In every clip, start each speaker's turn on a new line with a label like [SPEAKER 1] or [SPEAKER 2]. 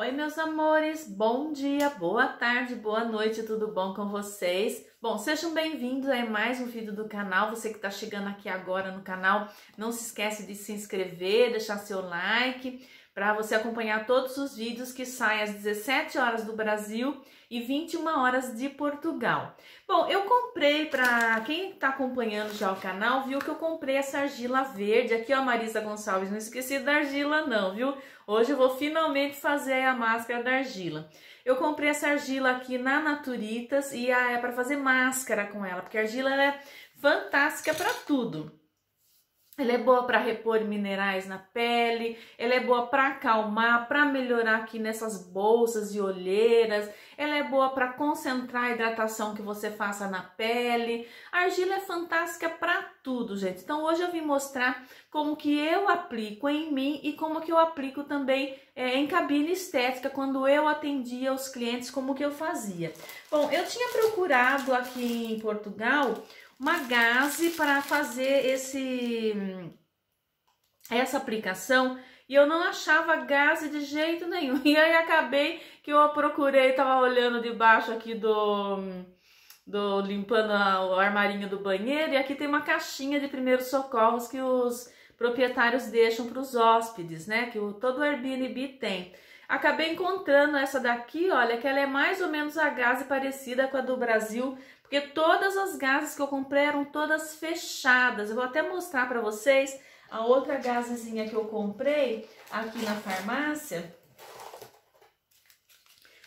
[SPEAKER 1] Oi, meus amores, bom dia, boa tarde, boa noite, tudo bom com vocês? Bom, sejam bem-vindos a mais um vídeo do canal. Você que está chegando aqui agora no canal, não se esquece de se inscrever, deixar seu like para você acompanhar todos os vídeos que saem às 17 horas do Brasil e 21 horas de Portugal. Bom, eu comprei para quem está acompanhando já o canal, viu que eu comprei essa argila verde. Aqui, ó, Marisa Gonçalves, não esqueci da argila não, viu? Hoje eu vou finalmente fazer a máscara da argila. Eu comprei essa argila aqui na Naturitas e é para fazer máscara com ela, porque a argila é fantástica para tudo. Ela é boa para repor minerais na pele, ela é boa para acalmar, para melhorar aqui nessas bolsas e olheiras, ela é boa para concentrar a hidratação que você faça na pele. A argila é fantástica para tudo, gente. Então hoje eu vim mostrar como que eu aplico em mim e como que eu aplico também é, em cabine estética, quando eu atendia os clientes, como que eu fazia. Bom, eu tinha procurado aqui em Portugal uma gaze para fazer esse essa aplicação e eu não achava gaze de jeito nenhum. E aí acabei que eu procurei, tava olhando debaixo aqui do do limpando o armarinho do banheiro e aqui tem uma caixinha de primeiros socorros que os proprietários deixam para os hóspedes, né? Que o, todo o Airbnb tem. Acabei encontrando essa daqui, olha, que ela é mais ou menos a gase parecida com a do Brasil, porque todas as gases que eu comprei eram todas fechadas. Eu vou até mostrar para vocês a outra gazezinha que eu comprei aqui na farmácia.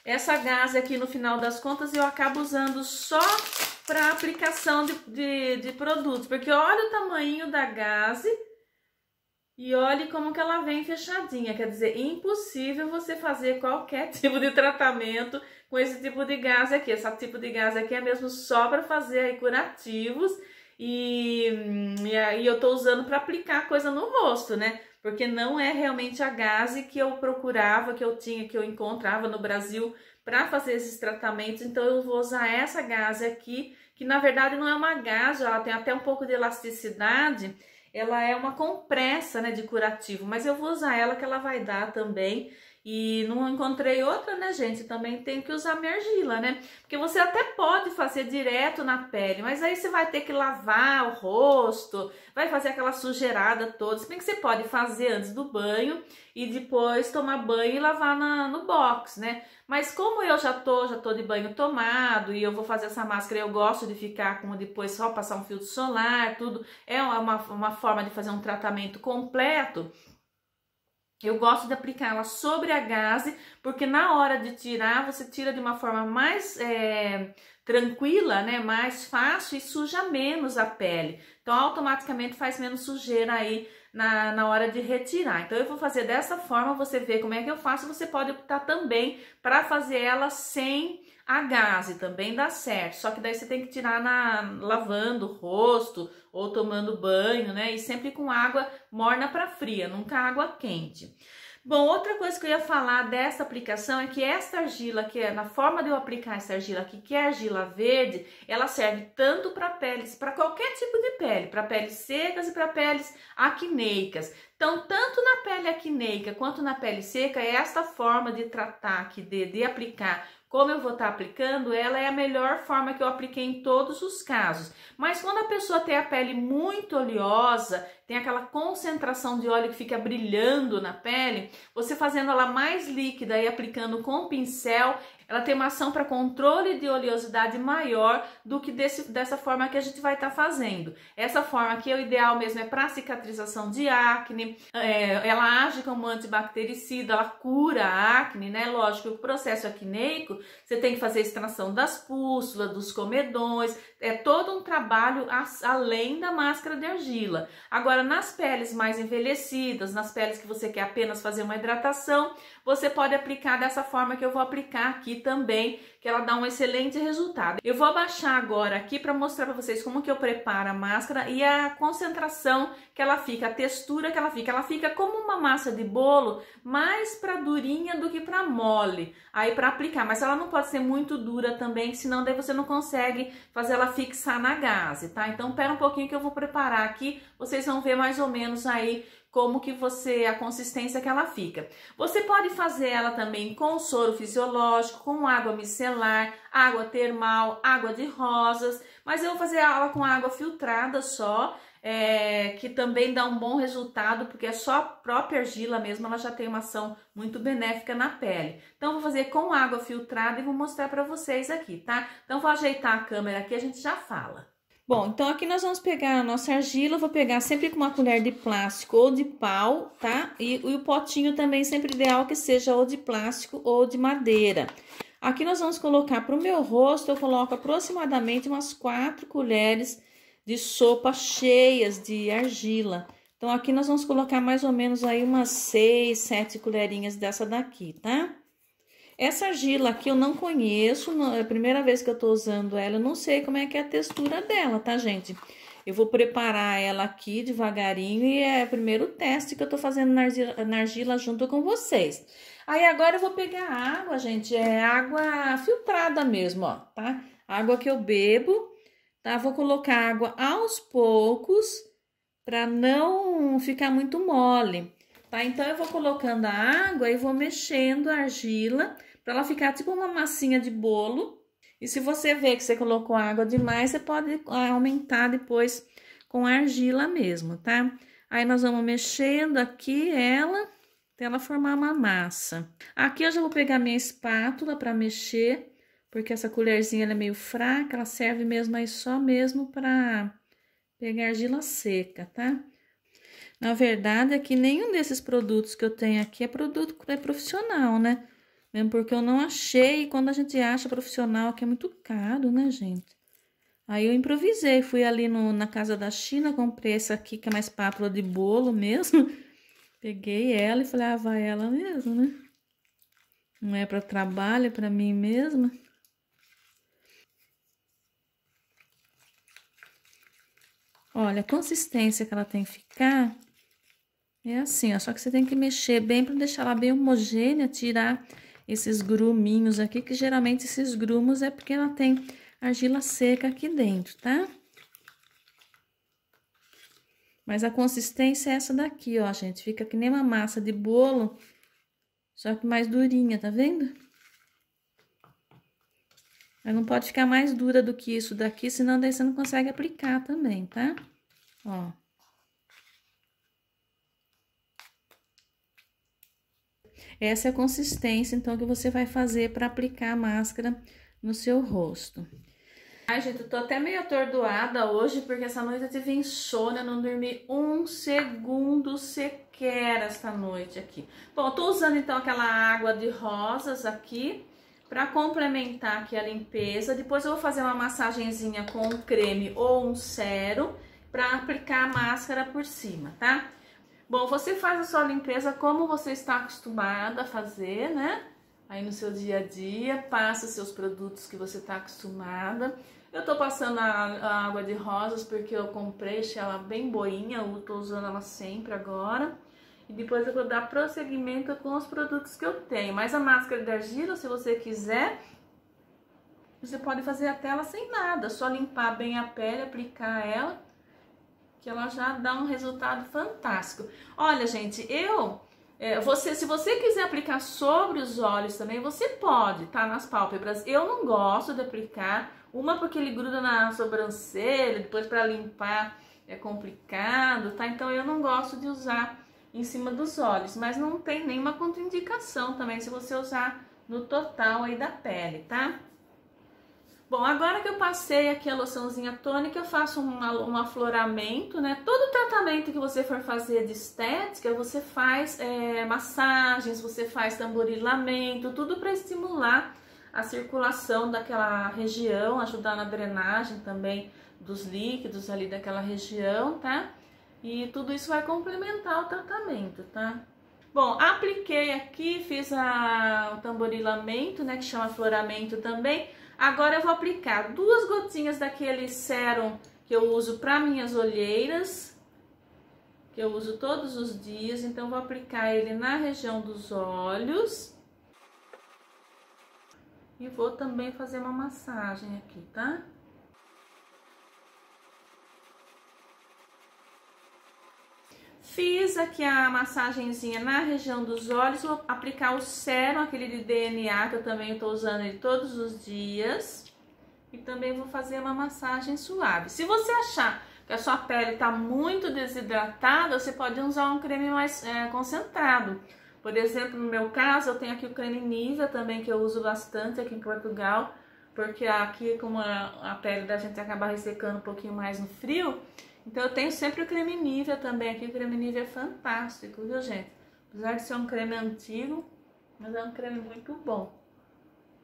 [SPEAKER 1] Essa gase aqui, no final das contas, eu acabo usando só para aplicação de, de, de produtos. Porque olha o tamanho da gase e olhe como que ela vem fechadinha, quer dizer, impossível você fazer qualquer tipo de tratamento com esse tipo de gás aqui. Esse tipo de gás aqui é mesmo só para fazer aí curativos e, e aí eu tô usando para aplicar coisa no rosto, né? Porque não é realmente a gase que eu procurava, que eu tinha, que eu encontrava no Brasil para fazer esses tratamentos. Então eu vou usar essa gase aqui, que na verdade não é uma gase, ela tem até um pouco de elasticidade ela é uma compressa, né, de curativo, mas eu vou usar ela que ela vai dar também. E não encontrei outra, né, gente? Também tem que usar minha argila, né? Porque você até pode fazer direto na pele, mas aí você vai ter que lavar o rosto, vai fazer aquela sujeirada toda. Se bem que você pode fazer antes do banho e depois tomar banho e lavar na, no box, né? Mas como eu já tô, já tô de banho tomado e eu vou fazer essa máscara, eu gosto de ficar com depois só passar um filtro solar, tudo. É uma, uma forma de fazer um tratamento completo. Eu gosto de aplicar ela sobre a gaze, porque na hora de tirar, você tira de uma forma mais é, tranquila, né? Mais fácil e suja menos a pele. Então, automaticamente faz menos sujeira aí na, na hora de retirar. Então eu vou fazer dessa forma, você vê como é que eu faço, você pode optar também para fazer ela sem a gás, também dá certo. Só que daí você tem que tirar na lavando o rosto ou tomando banho, né? E sempre com água morna para fria, nunca água quente. Bom, outra coisa que eu ia falar dessa aplicação é que esta argila, que é na forma de eu aplicar essa argila aqui, que é argila verde, ela serve tanto para peles, para qualquer tipo de pele, para peles secas e para peles acneicas. Então, tanto na pele acneica quanto na pele seca, é esta forma de tratar de, de aplicar como eu vou estar tá aplicando, ela é a melhor forma que eu apliquei em todos os casos. Mas quando a pessoa tem a pele muito oleosa, tem aquela concentração de óleo que fica brilhando na pele, você fazendo ela mais líquida e aplicando com pincel, ela tem uma ação para controle de oleosidade maior do que desse, dessa forma que a gente vai estar tá fazendo. Essa forma aqui, o ideal mesmo é para cicatrização de acne, é, ela age como antibactericida, ela cura a acne, né? Lógico que o processo acneico, você tem que fazer extração das pústulas, dos comedões, é todo um trabalho além da máscara de argila. Agora, nas peles mais envelhecidas, nas peles que você quer apenas fazer uma hidratação, você pode aplicar dessa forma que eu vou aplicar aqui também, que ela dá um excelente resultado. Eu vou abaixar agora aqui para mostrar para vocês como que eu preparo a máscara e a concentração que ela fica, a textura que ela fica. Ela fica como uma massa de bolo, mais para durinha do que para mole, aí para aplicar. Mas ela não pode ser muito dura também, senão daí você não consegue fazer ela fixar na gaze, tá? Então, pera um pouquinho que eu vou preparar aqui, vocês vão ver mais ou menos aí como que você, a consistência que ela fica. Você pode fazer ela também com soro fisiológico, com água micelar, água termal, água de rosas, mas eu vou fazer ela com água filtrada só, é, que também dá um bom resultado, porque é só a própria argila mesmo, ela já tem uma ação muito benéfica na pele. Então, vou fazer com água filtrada e vou mostrar para vocês aqui, tá? Então, vou ajeitar a câmera aqui, a gente já fala. Bom, então aqui nós vamos pegar a nossa argila, vou pegar sempre com uma colher de plástico ou de pau, tá? E, e o potinho também sempre ideal que seja ou de plástico ou de madeira. Aqui nós vamos colocar para o meu rosto, eu coloco aproximadamente umas quatro colheres de sopa cheias de argila. Então, aqui nós vamos colocar mais ou menos aí umas seis, sete colherinhas dessa daqui, tá? Essa argila aqui eu não conheço, é a primeira vez que eu tô usando ela, eu não sei como é que é a textura dela, tá, gente? Eu vou preparar ela aqui devagarinho e é o primeiro teste que eu tô fazendo na argila, na argila junto com vocês. Aí agora eu vou pegar água, gente, é água filtrada mesmo, ó, tá? Água que eu bebo tá? Vou colocar água aos poucos para não ficar muito mole, tá? Então, eu vou colocando a água e vou mexendo a argila para ela ficar tipo uma massinha de bolo. E se você vê que você colocou água demais, você pode aumentar depois com argila mesmo, tá? Aí, nós vamos mexendo aqui ela até ela formar uma massa. Aqui eu já vou pegar minha espátula para mexer porque essa colherzinha é meio fraca, ela serve mesmo aí só mesmo para pegar argila seca, tá? Na verdade, é que nenhum desses produtos que eu tenho aqui é produto é profissional, né? Mesmo porque eu não achei, quando a gente acha profissional aqui é muito caro, né, gente? Aí eu improvisei, fui ali no, na casa da China, comprei essa aqui que é mais pápula de bolo mesmo. Peguei ela e falei, ah, vai ela mesmo, né? Não é para trabalho, é para mim mesma. Olha, a consistência que ela tem que ficar é assim, ó. Só que você tem que mexer bem para deixar ela bem homogênea, tirar esses gruminhos aqui, que geralmente esses grumos é porque ela tem argila seca aqui dentro, tá? Mas a consistência é essa daqui, ó, gente. Fica que nem uma massa de bolo, só que mais durinha, tá vendo? Ela não pode ficar mais dura do que isso daqui, senão daí você não consegue aplicar também, tá? Ó. Essa é a consistência, então, que você vai fazer para aplicar a máscara no seu rosto. Ai, gente, eu tô até meio atordoada hoje, porque essa noite eu tive insônia, não dormi um segundo sequer esta noite aqui. Bom, tô usando, então, aquela água de rosas aqui, para complementar aqui a limpeza, depois eu vou fazer uma massagenzinha com um creme ou um sérum para aplicar a máscara por cima, tá? Bom, você faz a sua limpeza como você está acostumada a fazer, né? Aí no seu dia a dia, passa seus produtos que você está acostumada. Eu tô passando a, a, água de rosas porque eu comprei, achei ela bem boinha, eu tô usando ela sempre agora. E depois eu vou dar prosseguimento com os produtos que eu tenho. Mas a máscara de argila, se você quiser, você pode fazer até ela sem nada. Só limpar bem a pele, aplicar ela, que ela já dá um resultado fantástico. Olha, gente, eu... É, você, se você quiser aplicar sobre os olhos também, você pode, tá? Nas pálpebras. Eu não gosto de aplicar. Uma porque ele gruda na sobrancelha, depois para limpar é complicado, tá? Então eu não gosto de usar em cima dos olhos, mas não tem nenhuma contraindicação também se você usar no total aí da pele, tá? Bom, agora que eu passei aqui a loçãozinha tônica, eu faço um, um afloramento, né? Todo tratamento que você for fazer de estética, você faz é, massagens, você faz tamborilamento, tudo para estimular a circulação daquela região, ajudar na drenagem também dos líquidos ali daquela região, tá? E tudo isso vai complementar o tratamento, tá? Bom, apliquei aqui, fiz a, o tamborilamento, né, que chama floramento também. Agora eu vou aplicar duas gotinhas daquele sérum que eu uso para minhas olheiras, que eu uso todos os dias, então vou aplicar ele na região dos olhos. E vou também fazer uma massagem aqui, tá? Fiz aqui a massagenzinha na região dos olhos, vou aplicar o sérum, aquele de DNA, que eu também estou usando ele todos os dias. E também vou fazer uma massagem suave. Se você achar que a sua pele está muito desidratada, você pode usar um creme mais é, concentrado. Por exemplo, no meu caso, eu tenho aqui o creme Nivea também, que eu uso bastante aqui em Portugal. Porque aqui, como a, a pele da gente acaba ressecando um pouquinho mais no frio, então eu tenho sempre o creme Nivea também aqui, o creme Nivea é fantástico, viu gente? Apesar de ser um creme antigo, mas é um creme muito bom.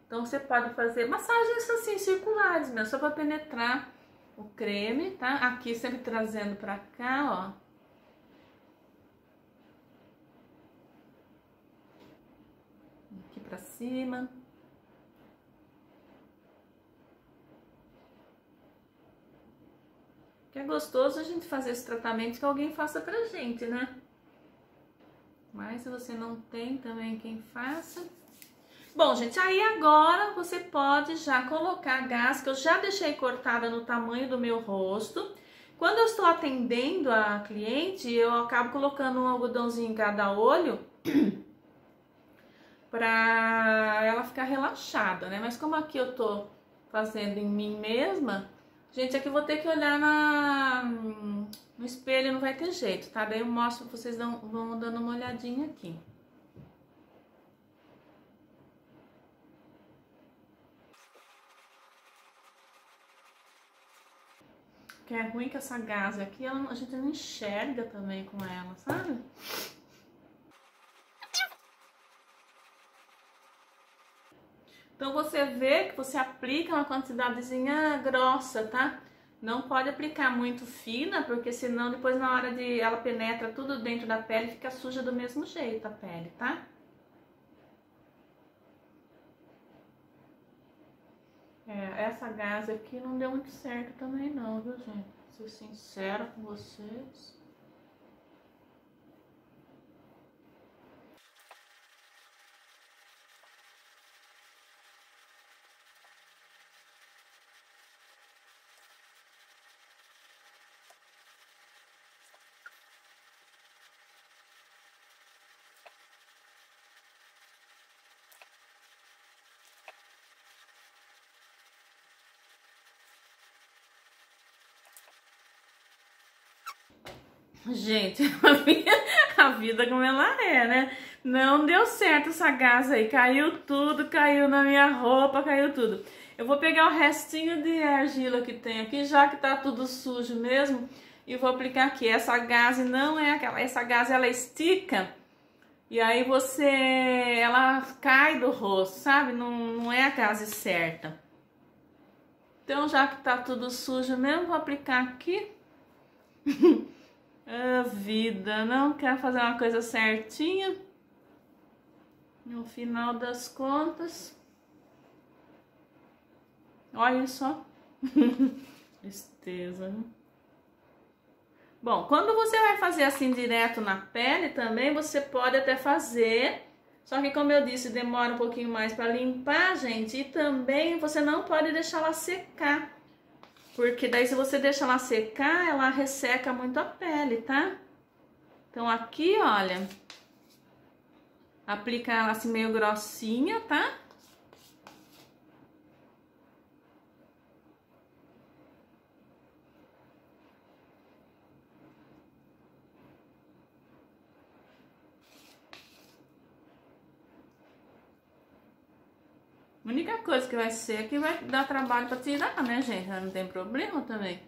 [SPEAKER 1] Então você pode fazer massagens assim, circulares mesmo, só para penetrar o creme, tá? Aqui sempre trazendo pra cá, ó. Aqui pra cima. Que é gostoso a gente fazer esse tratamento que alguém faça pra gente, né? Mas se você não tem também quem faça. Bom, gente, aí agora você pode já colocar gás, que eu já deixei cortada no tamanho do meu rosto. Quando eu estou atendendo a cliente, eu acabo colocando um algodãozinho em cada olho pra ela ficar relaxada, né? Mas como aqui eu tô fazendo em mim mesma, Gente, aqui eu vou ter que olhar na, no espelho, não vai ter jeito, tá? Daí eu mostro vocês dão, vão dando uma olhadinha aqui. Que é ruim que essa gase aqui, ela, a gente não enxerga também com ela, sabe? Então você vê que você aplica uma quantidadezinha grossa, tá? Não pode aplicar muito fina, porque senão depois na hora de ela penetra tudo dentro da pele, fica suja do mesmo jeito a pele, tá? É, essa gase aqui não deu muito certo também não, viu gente? Vou ser sincera com vocês. Gente, a vida como ela é, né? Não deu certo essa gás aí. Caiu tudo, caiu na minha roupa, caiu tudo. Eu vou pegar o restinho de argila que tem aqui, já que tá tudo sujo mesmo, e vou aplicar aqui. Essa gás não é aquela, essa gás ela estica e aí você, ela cai do rosto, sabe? Não, não é a gase certa. Então, já que tá tudo sujo mesmo, vou aplicar aqui. A vida, não quer fazer uma coisa certinha. No final das contas. Olha só. Tristeza? Bom, quando você vai fazer assim direto na pele também, você pode até fazer. Só que como eu disse, demora um pouquinho mais para limpar, gente. E também você não pode deixar ela secar. Porque daí se você deixa ela secar, ela resseca muito a pele, tá? Então aqui, olha, aplica ela assim meio grossinha, tá? A única coisa que vai ser é que vai dar trabalho para tirar, né, gente? Não tem problema também.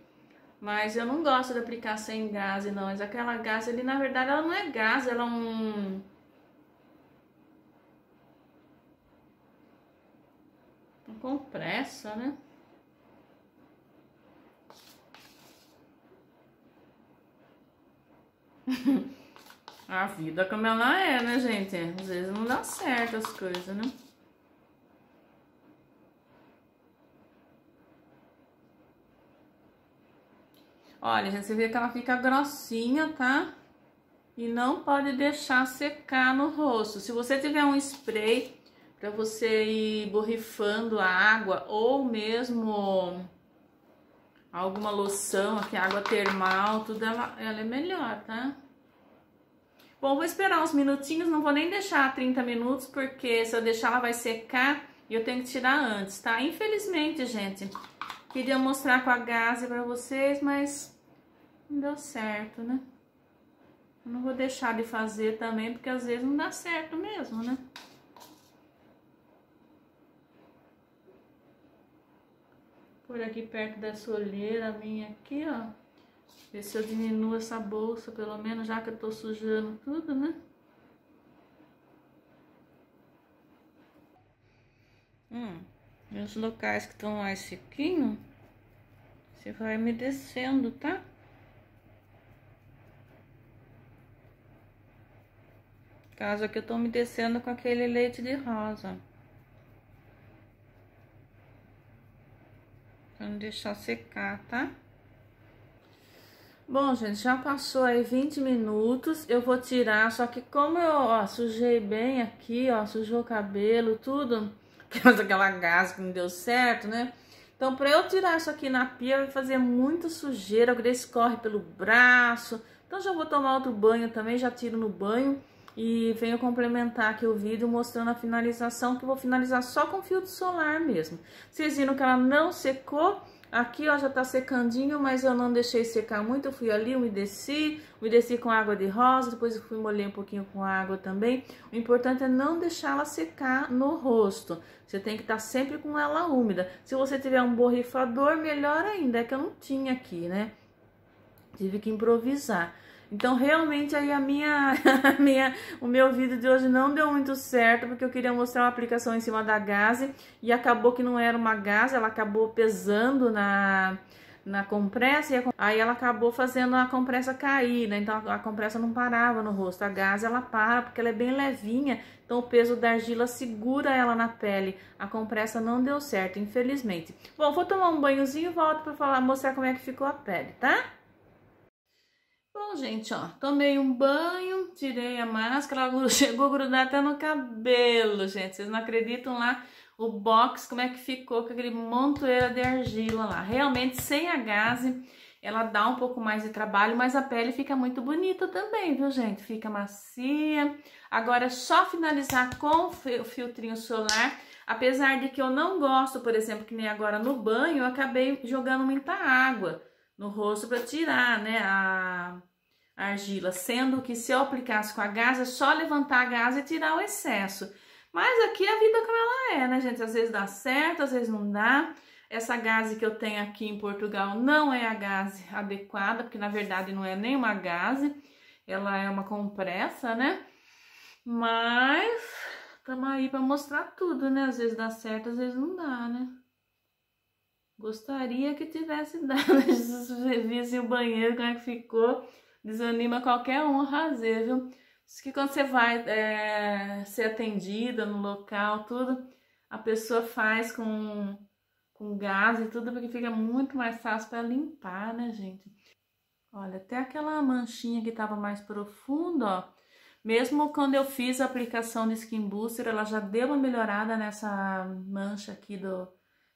[SPEAKER 1] Mas eu não gosto de aplicar sem gás, não. Mas aquela gás ali, na verdade, ela não é gás, ela é um... Um compressa, né? A vida como ela é, né, gente? Às vezes não dá certo as coisas, né? Olha, gente, você vê que ela fica grossinha, tá? E não pode deixar secar no rosto. Se você tiver um spray para você ir borrifando a água ou mesmo alguma loção aqui, água termal, tudo ela, ela é melhor, tá? Bom, vou esperar uns minutinhos, não vou nem deixar 30 minutos, porque se eu deixar ela vai secar e eu tenho que tirar antes, tá? Infelizmente, gente, queria mostrar com a gaze pra vocês, mas não deu certo, né? Não vou deixar de fazer também, porque às vezes não dá certo mesmo, né? Por aqui perto dessa olheira minha aqui, ó. Ver se eu diminuo essa bolsa, pelo menos, já que eu tô sujando tudo, né? Hum, os locais que estão mais sequinho, você vai me descendo, tá? Caso aqui eu tô me descendo com aquele leite de rosa. Pra não deixar secar, tá? Bom, gente, já passou aí 20 minutos, eu vou tirar, só que como eu, ó, sujei bem aqui, ó, sujou o cabelo, tudo, por causa gás que não deu certo, né? Então, pra eu tirar isso aqui na pia, vai fazer muita sujeira, o escorre pelo braço. Então, já vou tomar outro banho também, já tiro no banho e venho complementar aqui o vídeo mostrando a finalização, que vou finalizar só com filtro solar mesmo. Vocês viram que ela não secou, Aqui, ó, já tá secandinho, mas eu não deixei secar muito. Eu fui ali, umedeci, umedeci com água de rosa, depois eu fui molhei um pouquinho com água também. O importante é não deixá-la secar no rosto. Você tem que estar tá sempre com ela úmida. Se você tiver um borrifador, melhor ainda. É que eu não tinha aqui, né? Tive que improvisar. Então, realmente, aí a minha, a minha, o meu vídeo de hoje não deu muito certo, porque eu queria mostrar uma aplicação em cima da gaze e acabou que não era uma gaze, ela acabou pesando na, na compressa, e a, aí ela acabou fazendo a compressa cair, né? Então a, a, compressa não parava no rosto. A gás ela para porque ela é bem levinha, então o peso da argila segura ela na pele. A compressa não deu certo, infelizmente. Bom, vou tomar um banhozinho e volto para falar, mostrar como é que ficou a pele, tá? Bom, gente, ó, tomei um banho, tirei a máscara, ela chegou a grudar até no cabelo, gente. Vocês não acreditam lá o box, como é que ficou com aquele montoeira de argila lá. Realmente, sem a gaze, ela dá um pouco mais de trabalho, mas a pele fica muito bonita também, viu, gente? Fica macia. Agora, é só finalizar com o filtrinho solar. Apesar de que eu não gosto, por exemplo, que nem agora no banho, eu acabei jogando muita água no rosto para tirar, né, a argila, sendo que se eu aplicasse com a gás, é só levantar a gás e tirar o excesso. Mas aqui a vida como ela é, né, gente? Às vezes dá certo, às vezes não dá. Essa gase que eu tenho aqui em Portugal não é a gase adequada, porque na verdade não é nem uma gase, ela é uma compressa, né? Mas estamos aí para mostrar tudo, né? Às vezes dá certo, às vezes não dá, né? Gostaria que tivesse dado, visse o banheiro, como é que ficou desanima qualquer um a fazer, viu? Diz que quando você vai é, ser atendida no local, tudo, a pessoa faz com, com gás e tudo, porque fica muito mais fácil para limpar, né, gente? Olha, até aquela manchinha que tava mais profunda, ó. Mesmo quando eu fiz a aplicação de Skin Booster, ela já deu uma melhorada nessa mancha aqui do,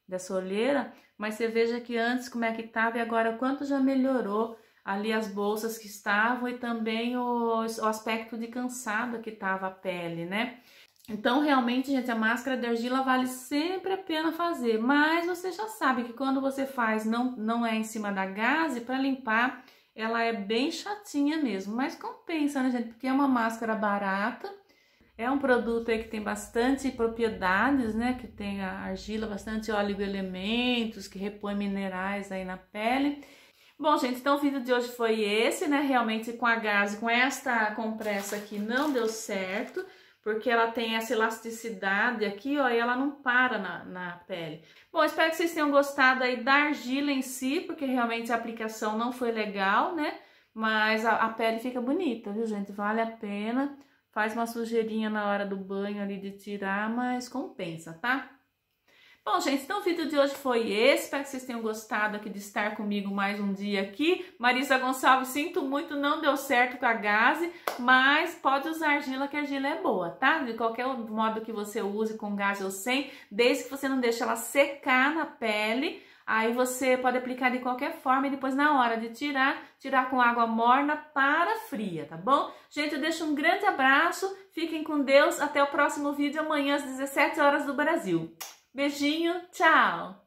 [SPEAKER 1] dessa olheira, mas você veja que antes como é que tava e agora quanto já melhorou ali as bolsas que estavam e também o, o aspecto de cansada que estava a pele, né? Então, realmente, gente, a máscara de argila vale sempre a pena fazer, mas você já sabe que quando você faz não, não é em cima da gaze, para limpar ela é bem chatinha mesmo, mas compensa, né, gente? Porque é uma máscara barata, é um produto aí que tem bastante propriedades, né? Que tem a argila, bastante oligoelementos, que repõe minerais aí na pele. Bom, gente, então o vídeo de hoje foi esse, né? Realmente com a gás, com esta compressa aqui não deu certo, porque ela tem essa elasticidade aqui, ó, e ela não para na, na pele. Bom, espero que vocês tenham gostado aí da argila em si, porque realmente a aplicação não foi legal, né? Mas a, a pele fica bonita, viu, gente? Vale a pena. Faz uma sujeirinha na hora do banho ali de tirar, mas compensa, tá? Bom, gente, então o vídeo de hoje foi esse. Espero que vocês tenham gostado aqui de estar comigo mais um dia aqui. Marisa Gonçalves, sinto muito, não deu certo com a gaze, mas pode usar argila, que a argila é boa, tá? De qualquer modo que você use, com gás ou sem, desde que você não deixe ela secar na pele, Aí você pode aplicar de qualquer forma e depois na hora de tirar, tirar com água morna para fria, tá bom? Gente, eu deixo um grande abraço, fiquem com Deus, até o próximo vídeo amanhã às 17 horas do Brasil. Beijinho, tchau!